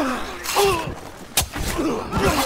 Ugh! Ugh! Ugh!